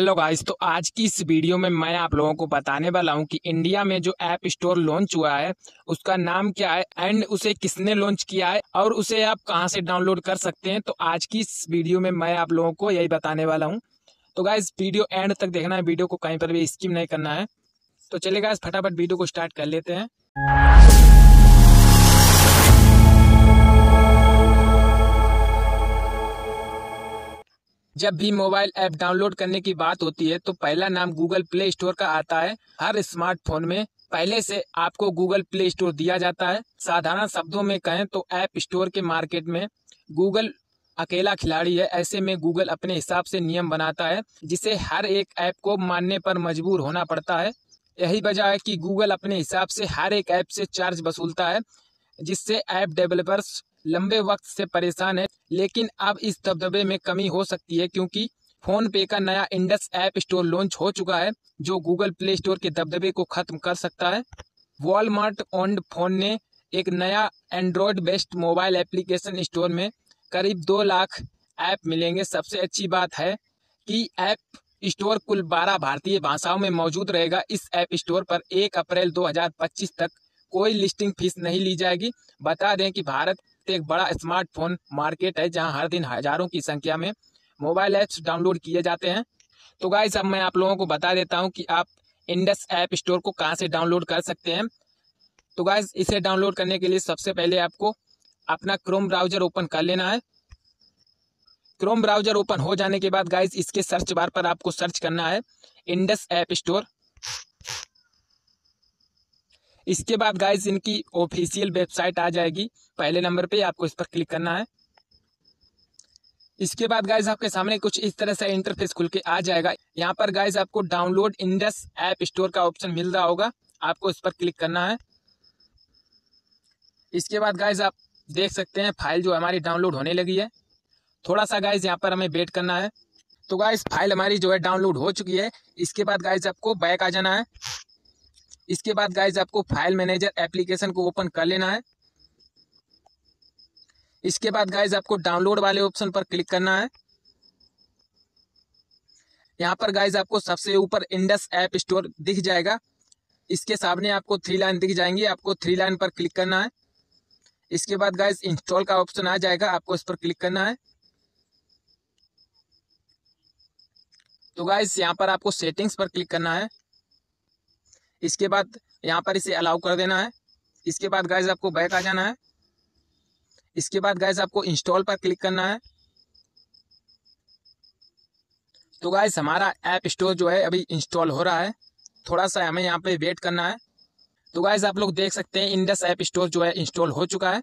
Hello guys तो आज की इस वीडियो में मैं आप लोगों को बताने वाला हूँ कि इंडिया में जो ऐप स्टोर लॉन्च हुआ है, उसका नाम क्या है एंड उसे किसने लॉन्च किया है और उसे आप कहाँ से डाउनलोड कर सकते हैं। तो आज की इस वीडियो में मैं आप लोगों को यही बताने वाला हूँ। तो गाइस वीडियो एंड तक देखना है। वीडियो को कहीं पर भी स्किप नहीं करना है। तो चलिए गाइस फटाफट वीडियो को स्टार्ट कर लेते हैं। जब भी मोबाइल ऐप डाउनलोड करने की बात होती है तो पहला नाम गूगल प्ले स्टोर का आता है। हर स्मार्टफ़ोन में पहले से आपको गूगल प्ले स्टोर दिया जाता है। साधारण शब्दों में कहें तो ऐप स्टोर के मार्केट में गूगल अकेला खिलाड़ी है। ऐसे में गूगल अपने हिसाब से नियम बनाता है, जिसे हर एक ऐप को मानने पर मजबूर होना पड़ता है। यही वजह है कि गूगल अपने हिसाब से हर एक ऐप से चार्ज वसूलता है, जिससे ऐप डेवलपर्स लंबे वक्त से परेशान है, लेकिन अब इस दबदबे में कमी हो सकती है क्योंकि फ़ोन पे का नया इंडस ऐप स्टोर लॉन्च हो चुका है, जो गूगल प्ले स्टोर के दबदबे को खत्म कर सकता है। वॉलमार्ट ओन्ड फ़ोन ने एक नया Android based mobile application store में करीब दो लाख ऐप मिलेंगे। सबसे अच्छी बात है कि ऐप स्टोर कुल 12 भारतीय भाषाओं में मौजूद रहेगा। इस ऐप स्टोर पर 1 अप्रैल 2025 तक कोई लिस्टिंग फ़ीस नहीं ली जाएगी। बता दें कि भारत एक बड़ा स्मार्टफ़ोन मार्केट है, जहाँ हर दिन हज़ारों की संख्या में मोबाइल ऐप्स डाउनलोड किए जाते हैं। तो गाइस अब मैं आप लोगों को बता देता हूँ कि आप इंडस ऐप स्टोर को कहाँ से डाउनलोड कर सकते हैं। तो गाइस इसे डाउनलोड करने के लिए सबसे पहले आपको अपना क्रोम ब्राउज़र ओपन कर लेना है। क्रोम ब्राउज़र ओपन हो जाने के बाद गाइस इसके सर्च बार पर आपको सर्च करना है इंडस ऐप स्टोर इसके बाद गाइस इनकी ऑफिशियल वेबसाइट आ जाएगी। पहले नंबर पे आपको इस पर क्लिक करना है। इसके बाद गाइस आपके सामने कुछ इस तरह से इंटरफेस खुल के आ जाएगा। यहाँ पर गाइस आपको डाउनलोड इंडस ऐप स्टोर का ऑप्शन मिल रहा होगा। आपको इस पर क्लिक करना है। इसके बाद गाइज़ आप देख सकते हैं फ़ाइल जो हमारी डाउनलोड होने लगी है। थोड़ा सा गाइज़ यहाँ पर हमें वेट करना है। तो गाइज़ फ़ाइल हमारी जो है डाउनलोड हो चुकी है। इसके बाद गाइज़ आपको बैक आ जाना है। इसके बाद गाइज़ आपको फ़ाइल मैनेजर एप्लीकेशन को ओपन कर लेना है। इसके बाद गाइज़ आपको डाउनलोड वाले ऑप्शन पर क्लिक करना है। यहाँ पर गाइज़ आपको सबसे ऊपर इंडस ऐप स्टोर दिख जाएगा। इसके सामने आपको थ्री लाइन दिख जाएँगी। आपको थ्री लाइन पर क्लिक करना है। इसके बाद गाइज़ इंस्टॉल का ऑप्शन आ जाएगा। आपको इस पर क्लिक करना है। तो गाइज़ यहाँ पर आपको सेटिंग्स पर क्लिक करना है। इसके बाद यहाँ पर इसे अलाउ कर देना है। इसके बाद गाइज़ आपको बैक आ जाना है। इसके बाद गाइज़ आपको इंस्टॉल पर क्लिक करना है। तो गाइज़ हमारा ऐप स्टोर जो है अभी इंस्टॉल हो रहा है। थोड़ा सा हमें यहाँ पे वेट करना है। तो गाइज़ आप लोग देख सकते हैं इंडस ऐप स्टोर जो है इंस्टॉल हो चुका है।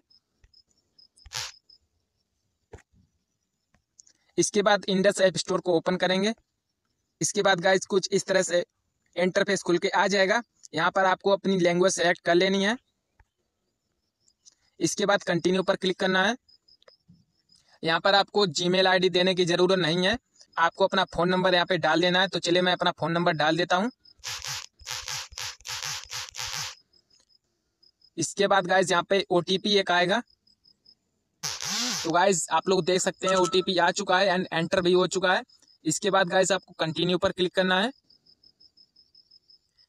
इसके बाद इंडस ऐप स्टोर को ओपन करेंगे। इसके बाद गाइज़ कुछ इस तरह से इंटरफेस खुल के आ जाएगा। यहाँ पर आपको अपनी लैंग्वेज सेलेक्ट कर लेनी है। इसके बाद कंटिन्यू पर क्लिक करना है। यहाँ पर आपको जीमेल आईडी देने की ज़रूरत नहीं है। आपको अपना फ़ोन नंबर यहाँ पे डाल देना है। तो चलिए मैं अपना फ़ोन नंबर डाल देता हूँ। इसके बाद गाइज़ यहाँ पे ओटीपी एक आएगा। तो गाइज़ आप लोग देख सकते हैं ओटीपी आ चुका है एंड एंटर भी हो चुका है। इसके बाद गाइज़ आपको कंटिन्यू पर क्लिक करना है।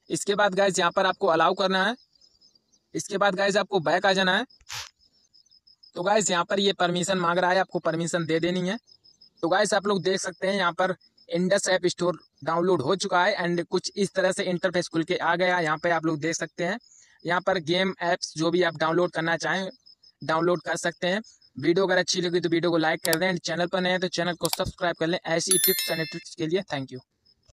इसके बाद गाइज़ यहाँ पर आपको अलाउ करना है। इसके बाद गाइज़ आपको बैक आ जाना है। तो गाइज़ यहाँ पर ये परमिशन मांग रहा है, आपको परमिशन दे देनी है। तो गाइज़ आप लोग देख सकते हैं, यहाँ पर इंडस ऐप स्टोर डाउनलोड हो चुका है एंड कुछ इस तरह से इंटरफेस खुल के आ गया यहाँ पे आप लोग देख सकते हैं। यहाँ पर गेम एप्स जो भी आप डाउनलोड करना चाहें डाउनलोड कर सकते हैं। वीडियो अगर अच्छी लगी तो वीडियो को लाइक कर दें। एंड चैनल पर नए तो चैनल को सब्सक्राइब कर लें। ऐसी टिप्स एंड ट्रिक्स के लिए थैंक यू